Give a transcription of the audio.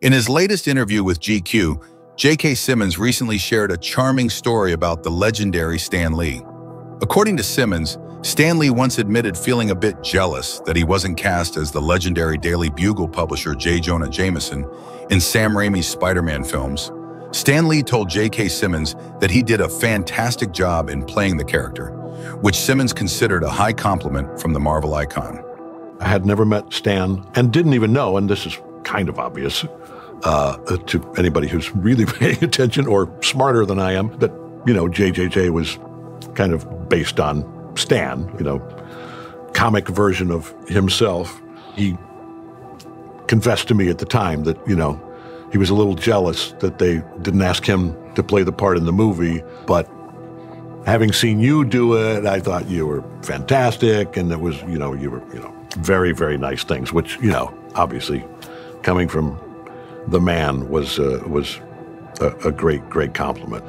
In his latest interview with GQ, J.K. Simmons recently shared a charming story about the legendary Stan Lee. According to Simmons, Stan Lee once admitted feeling a bit jealous that he wasn't cast as the legendary Daily Bugle publisher J. Jonah Jameson in Sam Raimi's Spider-Man films. Stan Lee told J.K. Simmons that he did a fantastic job in playing the character, which Simmons considered a high compliment from the Marvel icon. I had never met Stan and didn't even know, and this is kind of obvious uh, to anybody who's really paying attention or smarter than I am, that, you know, JJJ was kind of based on Stan, you know, comic version of himself. He confessed to me at the time that, you know, he was a little jealous that they didn't ask him to play the part in the movie, but having seen you do it, I thought you were fantastic, and it was, you know, you were, you know, very, very nice things, which, you know, obviously coming from the man was, uh, was a, a great, great compliment.